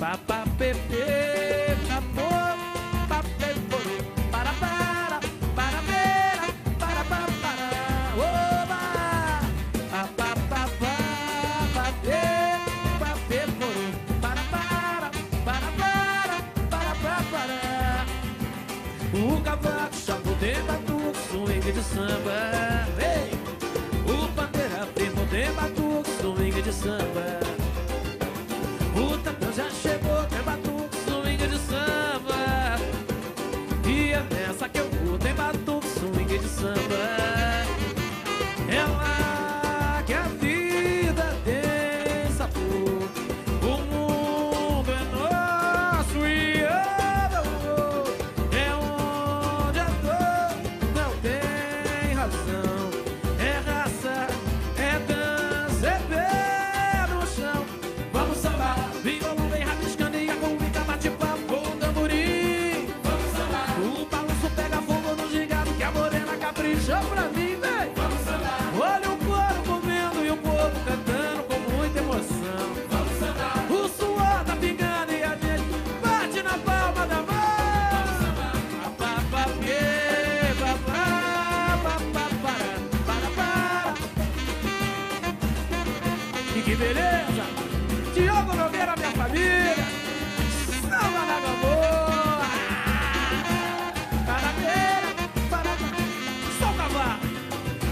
pa pa pe pe pa po pa pe poro para para para pera para pa para oba pa pa pa pa pa pe pa pe poro para para para para para pa para o cavaco chamou de batuque, swing de samba. Ei! O pandeira primo de batuque, swing de samba. Samba na Gamboa! Parabeira, parabéns! Só o cavaco!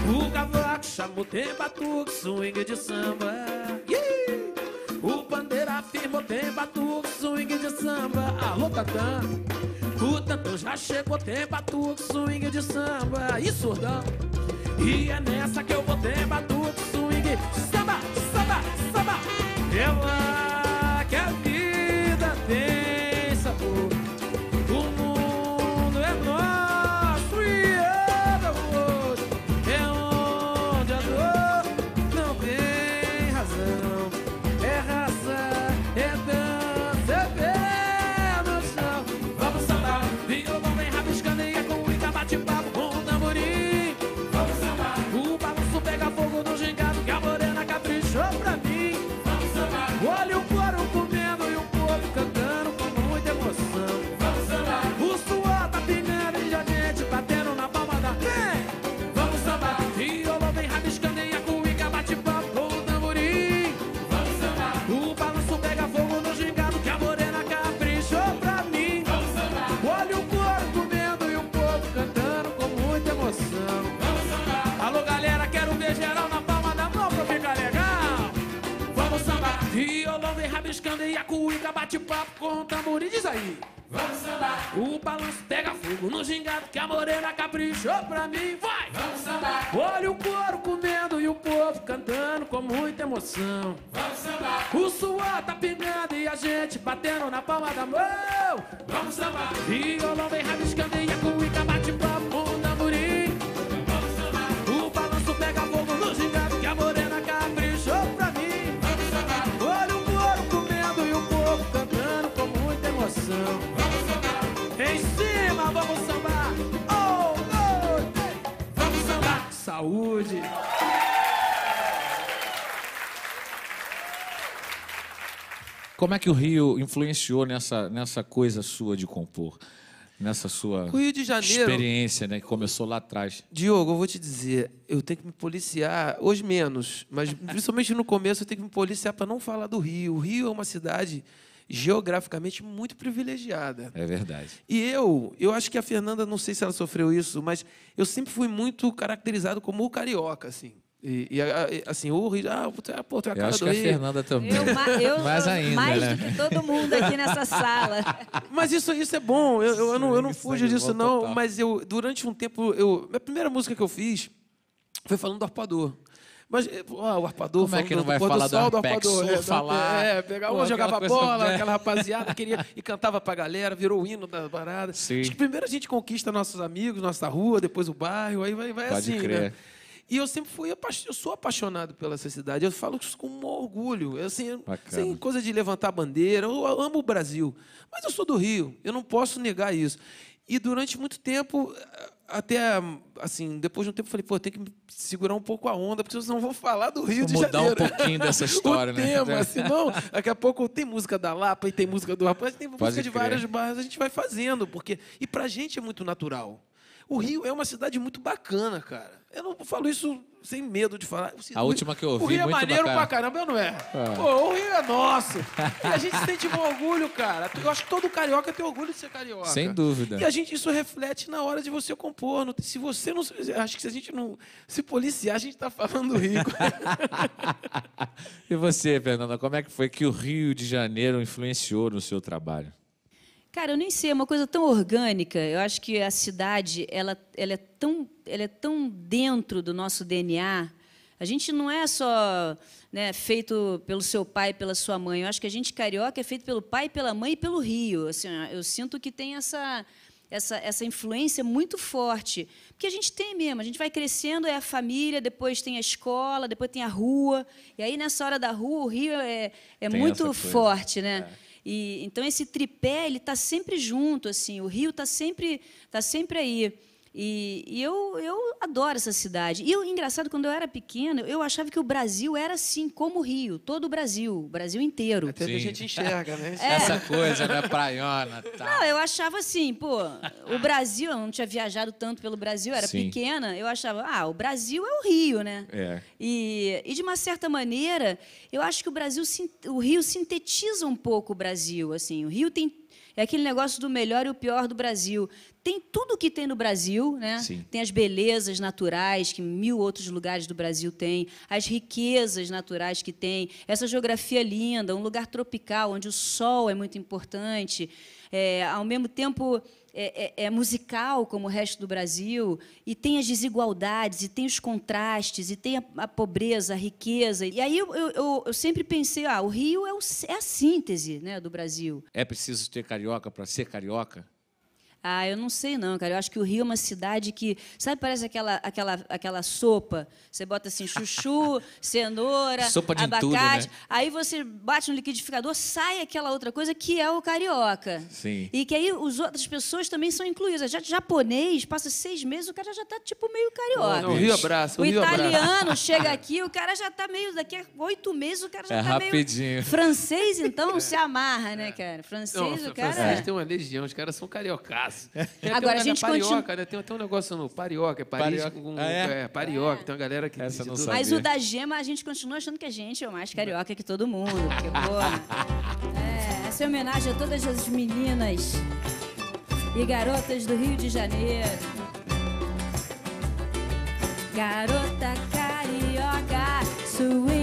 O cavaco chamou tem batuque, swing de samba. Ih! O pandeiro afirmou tem batuque, swing de samba. Alô, Tatã! O tantão já chegou, tem batuque, swing de samba. E surdão! E é nessa que eu vou ter batuque, swing, samba, samba, samba. É lá cuica bate papo com o tamborim. Diz aí. Vamos sambar, o balanço pega fogo no gingado que a morena caprichou pra mim. Vai! Vamos sambar, olha o couro comendo e o povo cantando com muita emoção. Vamos sambar, o suor tá pingando e a gente batendo na palma da mão. Vamos sambar, violão vem rabiscando e a cuica bate saúde. Como é que o Rio influenciou nessa, nessa coisa sua de compor? Nessa sua Janeiro. experiência, né? Que começou lá atrás. Diogo, eu vou te dizer, eu tenho que me policiar, hoje menos, mas principalmente no começo eu tenho que me policiar para não falar do Rio. O Rio é uma cidade geograficamente muito privilegiada. É verdade. E eu, eu acho que a Fernanda, não sei se ela sofreu isso, mas eu sempre fui muito caracterizado como o carioca, assim. E, e, a- e, assim, o Rio, ah, é, pô, tu é a Eu cara acho do que a Rio. Fernanda também. Eu, ma- eu- Mais ainda, mais né? do que todo mundo aqui nessa sala. Mas isso, isso é bom, eu, eu, eu não, eu não fujo disso, bom não. total. Mas eu, durante um tempo, eu, a primeira música que eu fiz foi falando do arpador. Mas, eh, ó, o arpador, Como é que não vai falar do sol, Arpex? arpador. Sul, É, falar, é, pegar um, jogava bola, é. aquela rapaziada queria e cantava pra galera, virou o hino da parada. Sim. Acho que primeiro a gente conquista nossos amigos, nossa rua, depois o bairro, aí vai, vai Pode assim, crer. né? E eu sempre fui, eu sou apaixonado pela essa cidade. Eu falo isso com um orgulho. Eu, assim, sem coisa de levantar bandeira. Eu amo o Brasil. Mas eu sou do Rio. Eu não posso negar isso. E durante muito tempo, até, assim, depois de um tempo, eu falei, pô, tem que segurar um pouco a onda, porque senão vou falar do Rio Vou de mudar um Janeiro. pouquinho dessa história, o né? tema, senão, daqui a pouco tem música da Lapa e tem música do Rapaz, tem música Pode de crer. vários bairros, a gente vai fazendo, porque. E pra gente é muito natural. O Rio é uma cidade muito bacana, cara. Eu não falo isso sem medo de falar. A última que eu O ouvi, Rio é maneiro bacana. pra caramba, não é? Pô, o Rio é nosso. E a gente sente um orgulho, cara. Eu acho que todo carioca tem orgulho de ser carioca. Sem dúvida. E a gente, isso reflete na hora de você compor. Se você não. Acho que se a gente não se policiar, a gente tá falando do Rio. E você, Fernanda, como é que foi que o Rio de Janeiro influenciou no seu trabalho? Cara, eu nem sei, é uma coisa tão orgânica. Eu acho que a cidade, ela, ela, é, tão, ela é tão dentro do nosso DNA. A gente não é só né, feito pelo seu pai e pela sua mãe. Eu acho que a gente carioca é feito pelo pai, pela mãe e pelo Rio. Assim, eu sinto que tem essa, essa, essa influência muito forte. Porque a gente tem mesmo, a gente vai crescendo, é a família, depois tem a escola, depois tem a rua. E aí, nessa hora da rua, o Rio é, é Tem muito forte, né? E, então esse tripé ele está sempre junto, assim. O Rio está sempre, tá sempre aí. E, e eu, eu adoro essa cidade. E o engraçado, quando eu era pequena, eu achava que o Brasil era assim, como o Rio, todo o Brasil, o Brasil inteiro. Até que a gente enxerga, né? Essa coisa, né, praiona, Não, tal. eu achava assim, pô, o Brasil, eu não tinha viajado tanto pelo Brasil, eu era Sim. pequena, eu achava, ah, o Brasil é o Rio, né? É. E, e de uma certa maneira, eu acho que o Brasil, o Rio sintetiza um pouco o Brasil, assim. O Rio tem é aquele negócio do melhor e o pior do Brasil. Tem tudo que tem no Brasil, né? Sim. Tem as belezas naturais que mil outros lugares do Brasil têm, as riquezas naturais que tem, essa geografia linda, um lugar tropical onde o sol é muito importante, é, ao mesmo tempo é, é- é musical como o resto do Brasil e tem as desigualdades e tem os contrastes e tem a, a pobreza, a riqueza. E aí eu, eu- eu- eu sempre pensei, ah, o Rio é, o- é a síntese, né, do Brasil. É preciso ter carioca para ser carioca? Ah, eu não sei não, cara. Eu acho que o Rio é uma cidade que, sabe, parece aquela aquela aquela sopa. Você bota assim chuchu, cenoura, Sopa de abacate. entulho, né? Aí você bate no liquidificador, sai aquela outra coisa que é o carioca. Sim. E que aí as outras pessoas também são incluídas. Já japonês passa seis meses, o cara já tá tipo meio carioca. Não, o Rio abraça, o O Rio abraça. italiano chega aqui, o cara já tá meio. Daqui a oito meses, o cara já É tá rapidinho. meio. Francês, então, se amarra, né, cara? Francês, Não, o cara. francês tem uma legião, os caras são Tem até Agora, a gente carioca, continua- né? Tem até um negócio no Parioca, é Paris Parioca. com... Ah, é? é? Parioca, tem uma galera que... Essa não tudo. sabia. Mas o da Gema, a gente continua achando que a gente é o mais carioca que todo mundo. Pô, é, essa é homenagem a todas as meninas e garotas do Rio de Janeiro. Garota carioca, swing,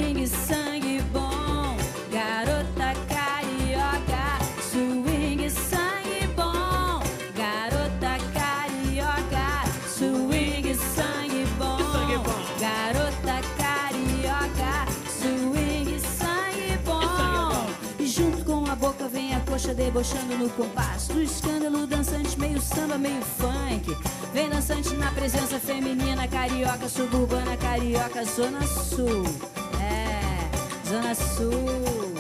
a debochando no compasso do escândalo dançante, meio samba, meio funk. Vem dançante na presença feminina, carioca, suburbana, carioca, zona sul. É, zona sul.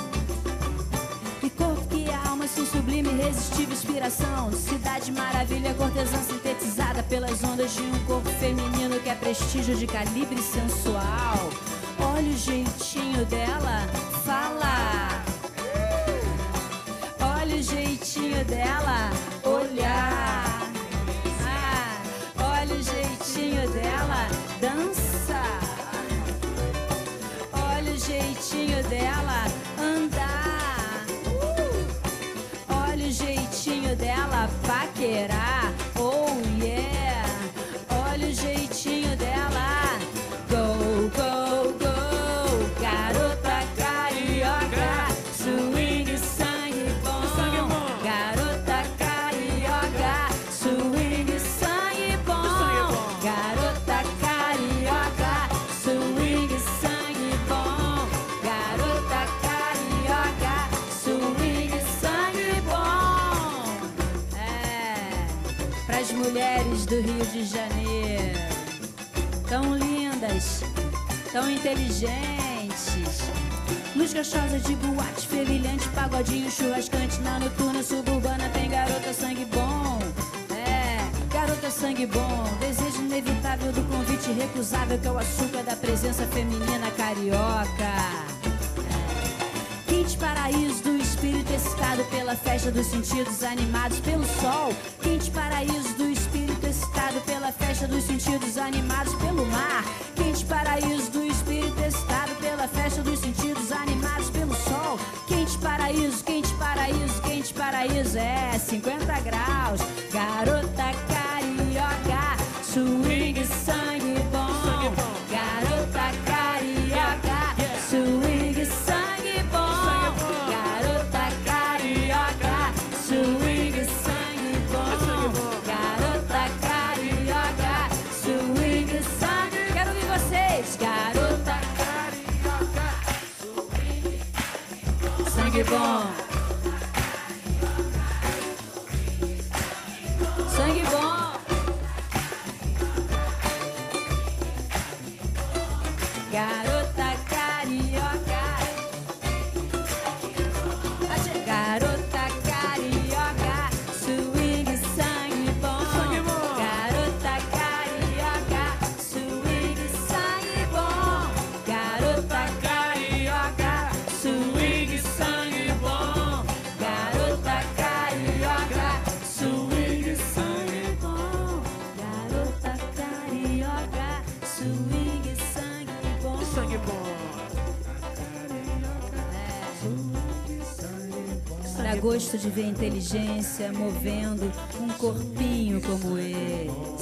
E corpo que é alma, sem sublime, irresistível inspiração. Cidade maravilha, cortesã sintetizada pelas ondas de um corpo feminino que é prestígio de calibre sensual. Olha o jeitinho dela, fala. Jeitinho dela, olhar. Ah, olha o jeitinho dela, dança. Olha o jeitinho dela andar. Uh! Olha o jeitinho dela paquerar. Tão inteligentes. Luz gostosa de boate, fervilhante, pagodinho, churrascante na noturna suburbana tem garota sangue bom. É, Garota sangue bom, desejo inevitável do convite recusável que é o açúcar da presença feminina carioca. Quente paraíso do espírito excitado pela festa dos sentidos animados pelo sol. Quente paraíso do espírito excitado pela festa dos sentidos animados pelo mar. Quente paraíso do festa dos sentidos animados pelo sol. Quente paraíso, quente paraíso, quente paraíso, é 50 graus. Garota sangue gosto de ver inteligência movendo um corpinho como esse.